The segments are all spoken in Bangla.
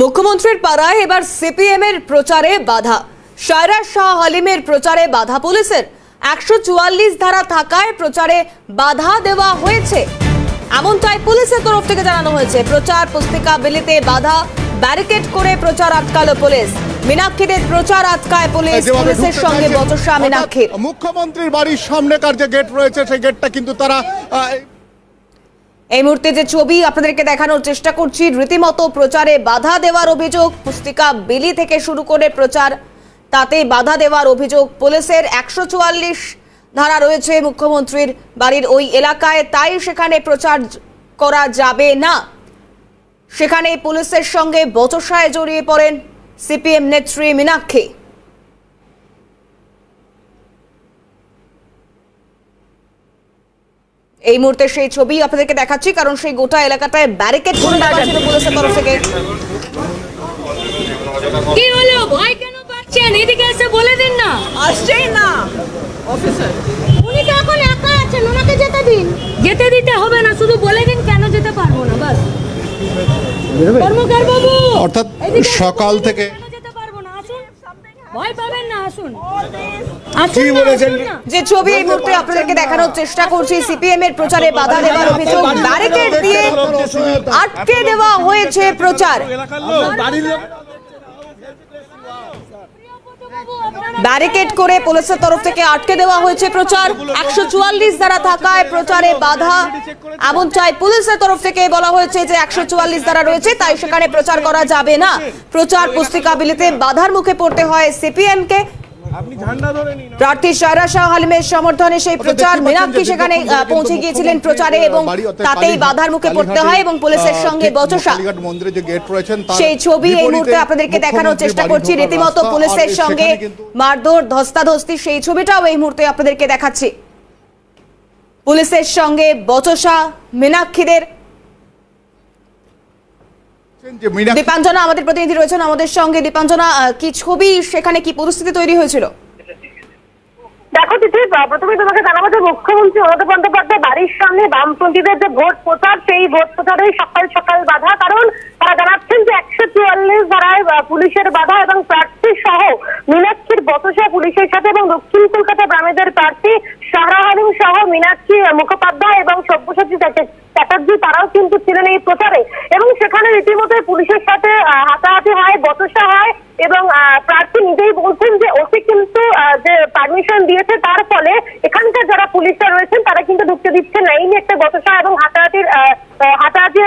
মুখ্যমন্ত্রীর পাড়ায় এবার সিপিএম এর প্রচারে বাধা। সায়রা শাহ হালিমের প্রচারে বাধা পুলিশের। একশো চুয়াল্লিশ ধারা থাকায় প্রচারে বাধা দেওয়া হয়েছে। এমনটাই পুলিশের তরফ থেকে জানানো হয়েছে প্রচার পুস্তিকা বিলিতে বাধা ব্যারিকেড করে প্রচার আটকালো পুলিশ। মীনাক্ষীদের প্রচার আটকায় পুলিশ পুলিশের সঙ্গে বচসা মীনাক্ষীর। মুখ্যমন্ত্রীর বাড়ির সামনেকার যে গেট রয়েছে সেই গেটটা কিন্তু তারা এই মুহূর্তে যে ছবি আপনাদেরকে দেখানোর চেষ্টা করছি, রীতিমতো প্রচারে বাধা দেওয়ার অভিযোগ, পুস্তিকা বিলি থেকে শুরু করে প্রচার তাতে বাধা দেওয়ার অভিযোগ। পুলিশের একশো চুয়াল্লিশ ধারা রয়েছে মুখ্যমন্ত্রীর বাড়ির ওই এলাকায়, তাই সেখানে প্রচার করা যাবে না। সেখানে পুলিশের সঙ্গে বচসায় জড়িয়ে পড়েন সিপিএম নেত্রী মীনাক্ষী। এই মুহূর্তে সেই ছবি আপনাদেরকে দেখাচ্ছি কারণ সেই গোটা এলাকাটায় ব্যারিকেড করে রাখা ছিল পুলিশের তরফ থেকে। কি হলো? ভয় কেন পাচ্ছেন? এদিকে এসে বলে দিন না। আসছেই না। অফিসার উনি তো এখন একা আছেন ওনাকে যেতে দিন। যেতে দিতে হবে না শুধু বলে দিন কেন যেতে পারব না বাস। কর্মকার বাবু! অর্থাৎ সকাল থেকে- কেন যেতে পারব না আসুন ভয় পাবেন না আসুন আসুন কি বলেছেন? যে ছবি এই মুহূর্তে আপনাদেরকে দেখানোর চেষ্টা করছি সিপিএম এর প্রচারে বাধা দেওয়ার অভিযোগ ব্যারিকেড দিয়ে আটকে দেওয়া হয়েছে প্রচার বাবু, আপনারা- ব্যারিকেড করে পুলিশের তরফ থেকে আটকে দেওয়া হয়েছে প্রচার। একশো চুয়াল্লিশ দ্বারা থাকায় প্রচারে বাধা। এমন চাই পুলিশের তরফ থেকে বলা হয়েছে যে একশো চুয়াল্লিশ দ্বারা রয়েছে, তাই সেখানে প্রচার করা যাবে না। প্রচার পুস্তিকা বিলিতে বাধার মুখে পড়তে হয় সিপিএম কে প্রার্থী সায়রা শাহ হালিমের সমর্থনে সেই প্রচার মীনাক্ষী সেখানে পৌঁছে গিয়েছিলেন প্রচারে এবং তাতেই বাধার মুখে পড়তে হয় এবং পুলিশের সঙ্গে বচসা। সেই ছবি এই মুহূর্তে আপনাদেরকে দেখানোর চেষ্টা করছি। রীতিমতো পুলিশের সঙ্গে মারধর ধস্তাধস্তি সেই ছবিটাও এই মুহূর্তে আপনাদেরকে দেখাচ্ছি। পুলিশের সঙ্গে বচসা মীনাক্ষীদের। যে দীপাঞ্জনা আমাদের প্রতিনিধি রয়েছেন আমাদের সঙ্গে। দীপাঞ্জনা কি ছবি সেখানে কি পরিস্থিতি তৈরি হয়েছিল? দেখো দিদি প্রথমে তোমাকে জানাব যে মুখ্যমন্ত্রী মমতা বন্দ্যোপাধ্যায় বাড়ির সামনে বামপন্থীদের যে ভোট প্রচার, সেই ভোট প্রচারে সকাল সকাল বাধা। কারণ তারা জানাচ্ছেন যে একশো চুয়াল্লিশ ধারায় পুলিশের বাধা এবং প্রার্থী সহ মীনাক্ষীর বতসা পুলিশের সাথে এবং দক্ষিণ কলকাতা গ্রামেদের প্রার্থী সাহরা হালিম সহ মীনাক্ষী মুখোপাধ্যায় এবং সব্যসাচী চ্যাটার্জি তারাও কিন্তু ছিলেন এই প্রচারে। এবং সেখানে রীতিমতো পুলিশের সাথে হাতাহাতি হয়, বতসা হয় এবং প্রার্থী নিজেই বলছেন যে ওকে কিন্তু যে পারমিশন দিয়েছে তার ফলে এখানকার যারা পুলিশরা রয়েছেন তারা কিন্তু ঢুকতে দিচ্ছে না। একটা বতসা এবং হাতাহাতির হাতাহাতি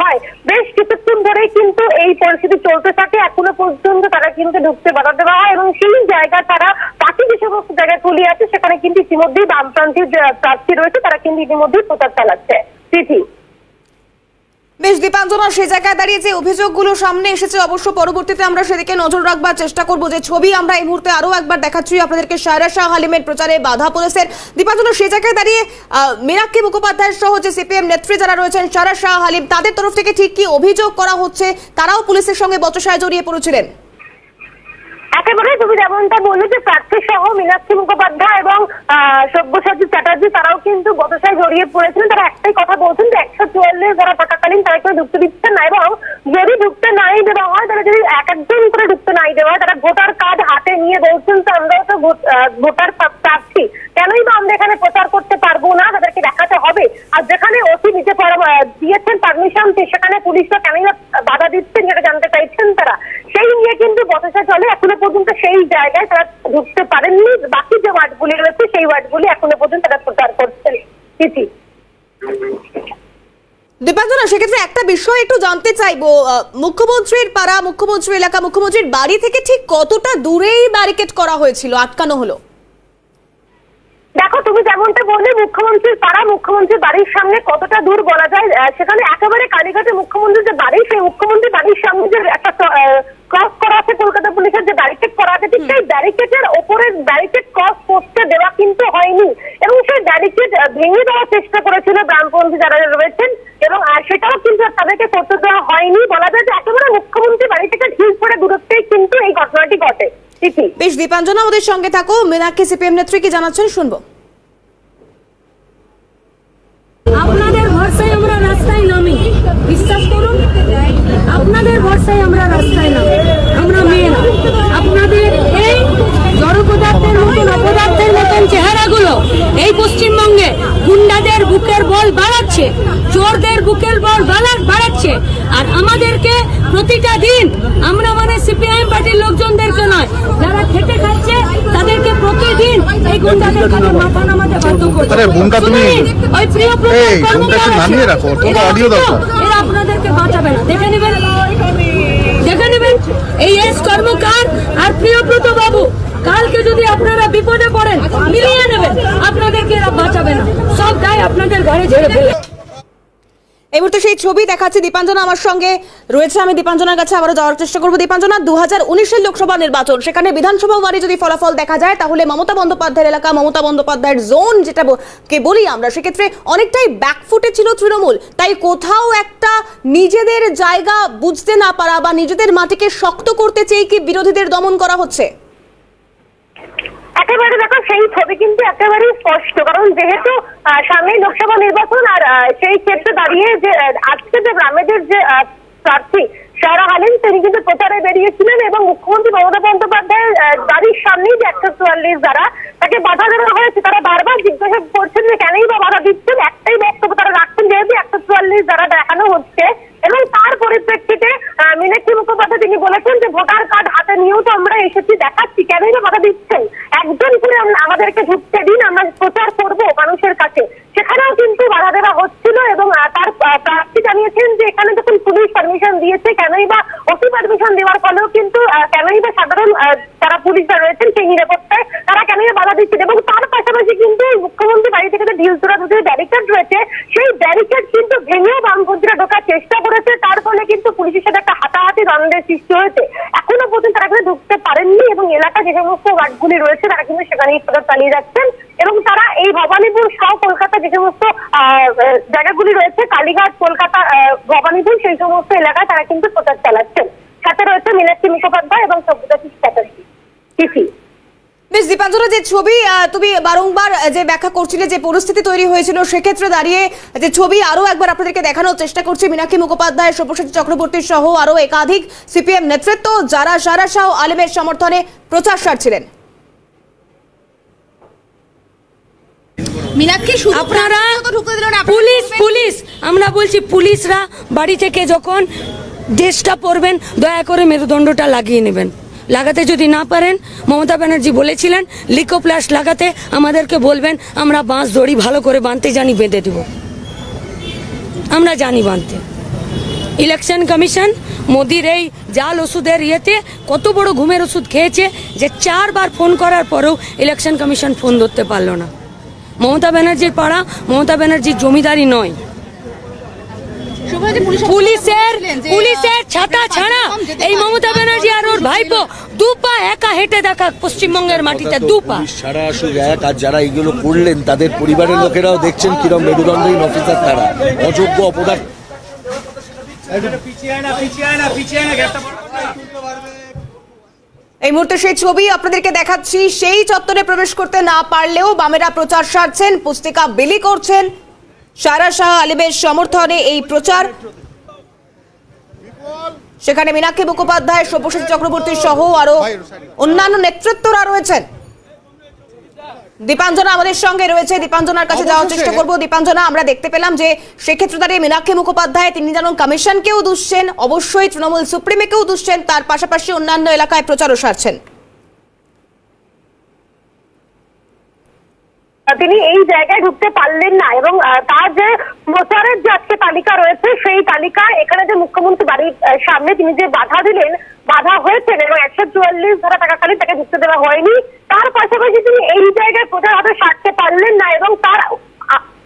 হয়। বেশ কিছুক্ষণ ধরেই কিন্তু এই পরিস্থিতি চলতে থাকে। এখনও পর্যন্ত তারা কিন্তু ঢুকতে বাধা দেওয়া হয় এবং সেই জায়গা তারা বাকি যে সমস্ত জায়গায় তুলি আছে, সেখানে কিন্তু ইতিমধ্যেই বামপ্রান্তীয় যে প্রার্থী রয়েছে, তারা কিন্তু ইতিমধ্যেই প্রচার চালাচ্ছে। তিথি বেশ দীপাঞ্জনা সে জায়গায় দাঁড়িয়ে যে অভিযোগগুলো সামনে এসেছে। অবশ্য পরবর্তীতে আমরা সেদিকে নজর রাখবার চেষ্টা করব যে ছবি আমরা এই মুহূর্তে আরও একবার দেখাচ্ছি। আপনাদেরকে সায়রা শাহ হালিমের প্রচারে বাধা পুলিশের। দীপাঞ্জনা সে জায়গায় দাঁড়িয়ে মীনাক্ষী মুখোপাধ্যায় সহ যে সিপিএম নেত্রী যারা রয়েছেন সায়রা শাহ হালিম তাদের তরফ থেকে ঠিক কি অভিযোগ করা হচ্ছে? তারাও পুলিশের সঙ্গে বচসায় জড়িয়ে পড়েছিলেন। একেবারে তুমি যেমনটা বললে যে প্রার্থী সহ মীনাক্ষী মুখোপাধ্যায় এবং সব্যসাচী চ্যাটার্জি তারাও কিন্তু বতসায় জড়িয়ে পড়েছিলেন। তারা একটাই কথা বলছেন যে একশো চুয়াল্লিশ যারা থাকাকালীন তারা কেউ ঢুকতে দিচ্ছেন না এবং যদি ঢুকতে নাই দেওয়া হয় তাহলে যদি এক একজন করে ঢুকতে নাই দেওয়া হয়, তারা ভোটার কার্ড হাতে নিয়ে বলছেন তো আমরাও তো ভোট- ভোটার প্রার্থী। কেনই বা আমরা এখানে প্রচার করতে পারব না? তাদেরকে দেখাতে হবে। আর যেখানে ওসি নিতে দিয়েছেন পারমিশন, সেখানে পুলিশরা কেনই বাধা দিচ্ছেন যেটা জানতে চাইছেন তারা সেই নিয়ে কিন্তু বচসা চলে এখনও পর্যন্ত সেই জায়গায় তারা ঢুকতে পারেননি। বাকি যে ওয়ার্ডগুলি রয়েছে, সেই ওয়ার্ডগুলি এখনও পর্যন্ত তারা প্রচার করছেন তিথি দীপাঞ্জনা, সেক্ষেত্রে একটা বিষয় একটু জানতে চাইব। মুখ্যমন্ত্রীর পাড়া, মুখ্যমন্ত্রী এলাকা, মুখ্যমন্ত্রীর বাড়ি থেকে ঠিক কতটা দূরেই ব্যারিকেড করা হয়েছিল? আটকানো হলো। দেখো, তুমি যেমনটা বললে, মুখ্যমন্ত্রীর পাড়া, মুখ্যমন্ত্রীর বাড়ির সামনে কতটা দূর বলা যায় সেখানে একেবারে কালীঘাটে মুখ্যমন্ত্রীর যে বাড়ি, সেই মুখ্যমন্ত্রী বাড়ির সামনে যে একটা ক্রস করা আছে কলকাতা পুলিশের যে ব্যারিকেড করা আছে, ঠিক সেই ব্যারিকেডের ওপরে ব্যারিকেড ক্রস করতে দেওয়া কিন্তু হয়নি। এবং সেই ব্যারিকেড ভেঙে দেওয়ার চেষ্টা করেছিল বামপন্থী যারা রয়েছেন, এবং সেটাও কিন্তু তাদেরকে করতে দেওয়া হয়নি বলা যায় যে একেবারে মুখ্যমন্ত্রী বাড়ি থেকে ঢিল পড়ে দূরত্বেই কিন্তু এই ঘটনাটি ঘটে তিথি বেশ দীপাঞ্জনা আমাদের সঙ্গে থাকো। মীনাক্ষী সিপিএম নেত্রী কি জানাচ্ছেন, শুনব। আপনাদের ভরসায় আমরা রাস্তায় নামি। বিশ্বাস করুন, আপনাদের ভরসায় আমরা রাস্তায় না আমরা আপনাদের এই মতন, অপদার্থের মতন চেহারাগুলো এই পশ্চিমবঙ্গে গুন্ডাদের বুকের বল বাড়াচ্ছে, চোরদের বুকের বল বাড়া- বাড়াচ্ছে আর আমাদেরকে প্রতিটা দিন আমরা মানে সিপিআইএম পার্টির লোকজনদেরকে নয় যারা খেটে খাচ্ছে তাদেরকে প্রতিদিন এই গুন্ডাদের কাছে মাথা নামাতে বাধ্য করছে বোনটা তুমি- ওই প্রিয়। এরা আপনাদেরকে বাঁচাবে না। দেখে নেবেন দেখে নেবেন এই এস কর্মকার আর প্রিয়ব্রত বাবু কালকে যদি আপনারা বিপদে পড়েন মিলিয়ে নেবেন আপনাদেরকে এরা বাঁচাবে না। সব দায় আপনাদের ঘরে ঝেড়ে ফেলে। এই মুহূর্তে সেই ছবি দেখাচ্ছে দীপাঞ্জনা আমার সঙ্গে রয়েছে। আমি দীপাঞ্জনার কাছে আবারও যাওয়ার চেষ্টা করব। দীপাঞ্জনা দু হাজার লোকসভা নির্বাচন, সেখানে বিধানসভা ওয়ারি যদি ফলাফল দেখা যায়, তাহলে মমতা বন্দ্যোপাধ্যায়ের এলাকা, মমতা বন্দ্যোপাধ্যায়ের জোন যেটা কে বলি আমরা, সেক্ষেত্রে অনেকটাই ব্যাকফুটে ছিল তৃণমূল। তাই কোথাও একটা নিজেদের জায়গা বুঝতে না পারা বা নিজেদের মাটিকে শক্ত করতে চেয়ে কি বিরোধীদের দমন করা হচ্ছে? একেবারে দেখো সেই ছবি কিন্তু একেবারেই স্পষ্ট কারণ যেহেতু আহ, সামনেই লোকসভা নির্বাচন আর সেই ক্ষেত্রে দাঁড়িয়ে যে আজকে যে গ্রামেদের যে প্রার্থী সারা হালিম তিনি কিন্তু প্রচারে বেরিয়েছিলেন এবং মুখ্যমন্ত্রী মমতা বন্দ্যোপাধ্যায়ের বাড়ির সামনেই যে একশো চুয়াল্লিশ যারা তাকে বাধা দেওয়া হয়েছে তারা বারবার জিজ্ঞাসা করছেন যে কেনই বা বাধা দিচ্ছেন একটাই বক্তব্য তারা রাখছেন যেহেতু একশো চুয়াল্লিশ যারা দেখানো হচ্ছে। এবং তার পরিপ্রেক্ষিতে মীনাক্ষী মুখোপাধ্যায় তিনি বলেছেন যে ভোটার কার্ড হাতে নিয়েও তো আমরা এসেছি দেখাচ্ছি কেনই বা বাধা দিচ্ছেন একজন করে আম- আমাদেরকে ঢুকতে দিন আমরা প্রচার করব মানুষের কাছে সেখানেও কিন্তু বাধা দেওয়া হচ্ছিল এবং আহ, তার আহ, প্রার্থী জানিয়েছেন যে এখানে যখন পুলিশ পারমিশন দিয়েছে, কেনই বা ওসি পারমিশন দেওয়ার ফলেও কিন্তু কেনই বা সাধারণ যারা পুলিশরা রয়েছেন সেই নিরাপত্তায় তারা কেনই বাধা দিচ্ছেন। এবং তার পাশাপাশি কিন্তু মুখ্যমন্ত্রী বাড়ি থেকে যে ঢিলচুরা দুটি ব্যারিকেড রয়েছে, সেই ব্যারিকেড কিন্তু ভেঙেও বামপন্থীরা ঢোকার চেষ্টা করেছে। তার ফলে কিন্তু পুলিশের সাথে একটা হাতাহাতি দ্বন্দ্বের সৃষ্টি হয়েছে। এখনও পর্যন্ত তারা কিন্তু ঢুকতে পারেননি এবং এলাকা যে সমস্ত ওয়ার্ডগুলি রয়েছে, তারা কিন্তু সেখানেই প্রচার চালিয়ে যাচ্ছেন। এবং তারা এই ভবানীপুর সহ কলকাতা যে সমস্ত জায়গাগুলি রয়েছে, কালীঘাট, কলকাতা ভবানীপুর, সেই সমস্ত এলাকায় তারা কিন্তু প্রচার চালাচ্ছেন। সাথে রয়েছে মীনাক্ষী মুখোপাধ্যায় এবং সভ্যতাশী চ্যাটার্জি। সিসি বেশ দীপাঞ্জনা, যে ছবি তুমি বারংবার যে ব্যাখ্যা করছিলে যে পরিস্থিতি তৈরি হয়েছিল, সেক্ষেত্রে দাঁড়িয়ে, যে ছবি আরও একবার আপনাদেরকে দেখানোর চেষ্টা করছি, মীনাক্ষী মুখোপাধ্যায়, সব্যসাচী চক্রবর্তী সহ আরও একাধিক সিপিএম নেতৃত্ব, যারা সারা শাহ আলিমের সমর্থনে প্রচার সারছিলেন। মীনাক্ষী আপনারা পুলিশ পুলিশ। আমরা বলছি পুলিশরা বাড়ি থেকে যখন ড্রেসটা পরবেন দয়া করে মেরুদণ্ডটা লাগিয়ে নেবেন। লাগাতে যদি না পারেন মমতা ব্যানার্জি বলেছিলেন লিকোপ্লাস্ট লাগাতে আমাদেরকে বলবেন আমরা বাঁশ দড়ি ভালো করে বাঁধতে জানি বেঁধে দেব। আমরা জানি বাঁধতে। ইলেকশন কমিশন মোদির এই জাল ওষুধের ইয়েতে কত বড় ঘুমের ওষুধ খেয়েছে যে চারবার ফোন করার পরেও ইলেকশন কমিশন ফোন ধরতে পারল না। মমতা ব্যানার্জির পাড়া মমতা ব্যানার্জির জমিদারি নয়। পুলিশ পুলিশের পুলিশের ছাতা ছাড়া এই মমতা ব্যানার্জি আর ওর ভাইপো দু পা একা হেঁটে দেখা পশ্চিমবঙ্গের মাটিতে দু পা। পুলিশ ছাড়া আসুক এক আর যারা এগুলো করলেন তাদের পরিবারের লোকেরাও দেখছেন কিরম মেরুদণ্ডহীন অফিসার তারা। অযোগ্য অপদার্থ। এই মুহূর্তে সেই ছবি আপনাদেরকে দেখাচ্ছি। সেই চত্বরে প্রবেশ করতে না পারলেও বামেরা প্রচার সারছেন, পুস্তিকা বিলি করছেন। সারা শাহ আলিমের সমর্থনে এই প্রচার। সেখানে মীনাক্ষী মুখোপাধ্যায়, সব্যসাচী চক্রবর্তী সহ আরও অন্যান্য নেতৃত্বরা রয়েছেন। দীপাঞ্জনা আমাদের সঙ্গে রয়েছে। দীপাঞ্জনার কাছে যাওয়ার চেষ্টা করব। দীপাঞ্জনা আমরা দেখতে পেলাম যে সেক্ষেত্রে দাঁড়িয়ে মীনাক্ষী মুখোপাধ্যায় তিনি যেন কমিশনকেও দুষছেন অবশ্যই তৃণমূল সুপ্রিমেকেও দুষছেন তার পাশাপাশি অন্যান্য এলাকায় প্রচারও সারছেন। তিনি এই জায়গায় ঢুকতে পারলেন না এবং তার যে প্রচারের যে আজকে তালিকা রয়েছে, সেই তালিকা এখানে যে মুখ্যমন্ত্রী বাড়ির সামনে তিনি যে বাধা দিলেন, বাধা হয়েছেন এবং একশো চুয়াল্লিশ ধারা টাকা খালি তাকে ঢুকতে দেওয়া হয়নি, তার পাশাপাশি তিনি এই জায়গায় প্রচার হাতে সারতে পারলেন না এবং তার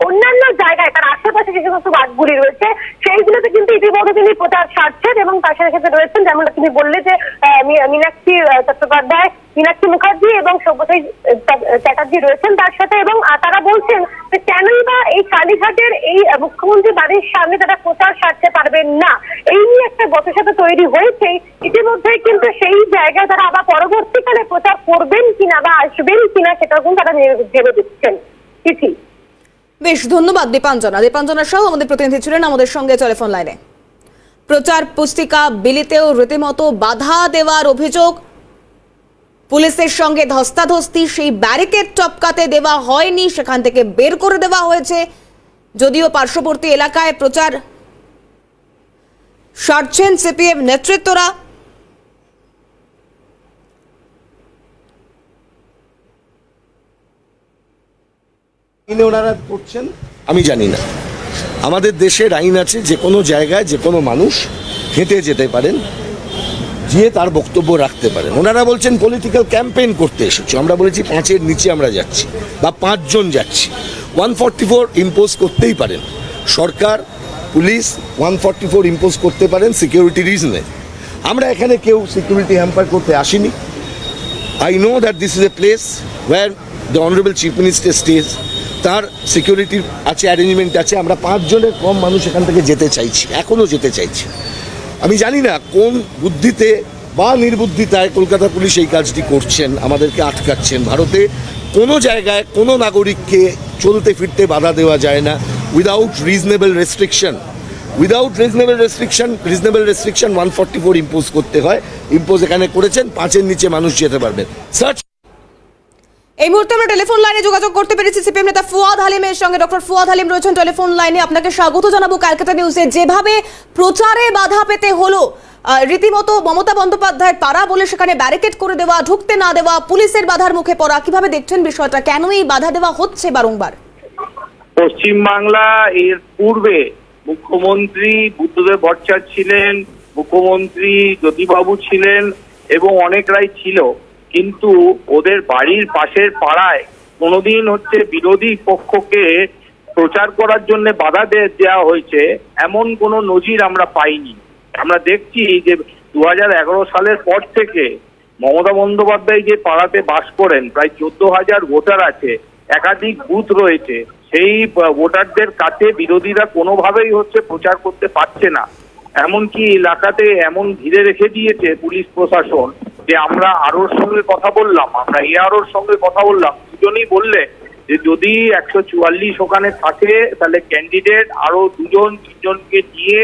অন্যান্য জায়গায় তার আশেপাশে যে সমস্ত বাঘগুলি রয়েছে সেইগুলোতে কিন্তু ইতিমধ্যে তিনি প্রচার সারছেন এবং তার সাথে রয়েছেন যেমনটা তিনি বললে যে মীনাক্ষী চট্টোপাধ্যায় মীনাক্ষী মুখার্জি এবং সব্যসাচী আহ, চ্যাটার্জি রয়েছেন তার সাথে এবং তারা বলছেন যে কেনই বা এই কালীঘাটের এই মুখ্যমন্ত্রী বাড়ির সামনে তারা প্রচার সারতে পারবেন না। এই নিয়ে একটা গতসাথে তৈরি হয়েছে। ইতিমধ্যে কিন্তু সেই জায়গায় তারা আবার পরবর্তীকালে প্রচার করবেন কিনা বা আসবেন কিনা সেটা কিন্তু তারা ভেবে দিচ্ছেন চিঠি বেশ, ধন্যবাদ দীপাঞ্জনা। দীপাঞ্জনা সহ আমাদের প্রতিনিধি ছিলেন আমাদের সঙ্গে টেলিফোন লাইনে। প্রচার পুস্তিকা, বিলিতেও রীতিমতো বাধা দেওয়ার অভিযোগ। পুলিশের সঙ্গে ধস্তাধস্তি, সেই ব্যারিকেড টপকাতে দেওয়া হয়নি, সেখান থেকে বের করে দেওয়া হয়েছে। যদিও পার্শ্ববর্তী এলাকায় প্রচার সারছেন সিপিএম নেতৃত্বরা ওনারা করছেন? আমি জানি না। আমাদের দেশের আইন আছে, যে কোনো জায়গায় যে কোনো মানুষ হেঁটে যেতে পারেন, গিয়ে তার বক্তব্য রাখতে পারেন। ওনারা বলছেন পলিটিক্যাল ক্যাম্পেইন করতে এসেছি। আমরা বলেছি, পাঁচের নিচে আমরা যাচ্ছি বা পাঁচজন যাচ্ছি। ওয়ান ফর্টি ফোর ইম্পোজ করতেই পারেন। সরকার, police one forty four impose করতে পারেন সিকিউরিটি রিজনে আমরা এখানে কেউ সিকিউরিটি হ্যাম্পার করতে আসিনি। I know that this is a place where the Honorable Chief Minister stays. তার সিকিউরিটির আছে অ্যারেঞ্জমেন্ট আছে, আমরা পাঁচজনের কম মানুষ এখান থেকে যেতে চাইছি এখনও যেতে চাইছি। আমি জানি না কোন বুদ্ধিতে বা নির্বুদ্ধিতায় কলকাতা পুলিশ এই কাজটি করছেন, আমাদেরকে আটকাচ্ছেন। ভারতে কোনো জায়গায় কোনো নাগরিককে চলতে ফিরতে বাধা দেওয়া যায় না। Without reasonable restriction without reasonable restriction reasonable restriction one forty four impose করতে হয়। ইম্পোজ এখানে করেছেন, পাঁচের নিচে মানুষ যেতে পারবেন সার্চ এই মুহূর্তে আমরা টেলিফোন লাইনে যোগাযোগ করতে পেরেছি সিপিএম নেতা ফুয়াদ হালিমের সঙ্গে ডক্টর ফুয়াদ হালিম রয়েছেন টেলিফোন লাইনে আপনাকে স্বাগত জানাব ক্যালকাটা নিউজে যেভাবে প্রচারে বাধা পেতে হলো রীতিমতো মমতা বন্দ্যোপাধ্যায়ের পাড়া বলে সেখানে ব্যারিকেড করে দেওয়া, ঢুকতে না দেওয়া, পুলিশের বাধার মুখে পড়া, কীভাবে দেখছেন বিষয়টা? কেন এই বাধা দেওয়া হচ্ছে বারংবার? পশ্চিমবাংলা এর পূর্বে মুখ্যমন্ত্রী বুদ্ধদেব ভট্টাচার্য ছিলেন, মুখ্যমন্ত্রী জ্যোতিবাবু ছিলেন এবং অনেকরাই ছিল। কিন্তু ওদের বাড়ির পাশের পাড়ায় কোনোদিন হচ্ছে বিরোধী পক্ষকে প্রচার করার জন্য বাধা দেওয়া হয়েছে, এমন কোনো নজির আমরা পাইনি। আমরা দেখছি যে দুহাজার এগারো সালের পর থেকে মমতা বন্দ্যোপাধ্যায় যে পাড়াতে বাস করেন, প্রায় চোদ্দ হাজার ভোটার আছে, একাধিক বুথ রয়েছে, সেই ভোটারদের কাছে বিরোধীরা কোনোভাবেই হচ্ছে প্রচার করতে পারছে না। এমনকি এলাকাতে এমন ঘিরে রেখে দিয়েছে পুলিশ প্রশাসন যে আমরা আরোর সঙ্গে কথা বললাম আমরা এ আরোর সঙ্গে কথা বললাম দুজনই বললে যে যদি একশো চুয়াল্লিশ ওখানে থাকে তাহলে ক্যান্ডিডেট আরও দুজন তিনজনকে নিয়ে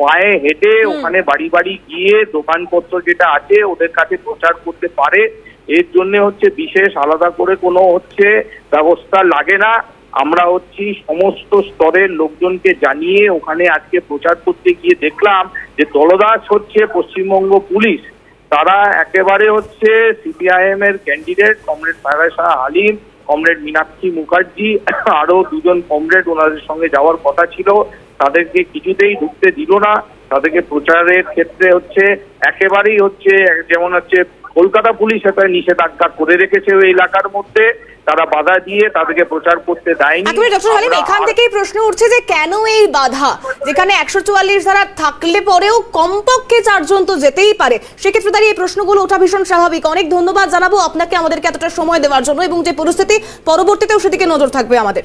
পায়ে হেঁটে ওখানে বাড়ি বাড়ি গিয়ে দোকানপত্র যেটা আছে ওদের কাছে প্রচার করতে পারে। এর জন্য হচ্ছে বিশেষ আলাদা করে কোনো হচ্ছে ব্যবস্থা লাগে না। আমরা হচ্ছি সমস্ত স্তরের লোকজনকে জানিয়ে ওখানে আজকে প্রচার করতে গিয়ে দেখলাম যে দলদাস হচ্ছে পশ্চিমবঙ্গ পুলিশ। তারা একেবারে হচ্ছে সিপিআইএম এর ক্যান্ডিডেট কমরেড ফায়ার শাহ আলিম কমরেড মীনাক্ষী মুখার্জি আরও দুজন কমরেড ওনাদের সঙ্গে যাওয়ার কথা ছিল। তাদেরকে কিছুতেই ঢুকতে দিল না। তাদেরকে প্রচারের ক্ষেত্রে হচ্ছে একেবারেই হচ্ছে, যেমন হচ্ছে কলকাতা পুলিশ একটা নিষেধাজ্ঞা করে রেখেছে ওই এলাকার মধ্যে। তারা বাধা দিয়ে তাদেরকে প্রচার করতে দেয়নি। একেবারে ডক্টর হালিম এখান থেকেই প্রশ্ন উঠছে যে কেন এই বাধা? যেখানে একশো চুয়াল্লিশ ধারা থাকলে পরেও কমপক্ষে চারজন তো যেতেই পারে। সেক্ষেত্রে দাঁড়িয়ে এই প্রশ্নগুলো ওঠা ভীষণ স্বাভাবিক। অনেক ধন্যবাদ জানাব আপনাকে আমাদেরকে এতটা সময় দেওয়ার জন্য এবং যে পরিস্থিতি পরবর্তীতেও সেদিকে নজর থাকবে আমাদের।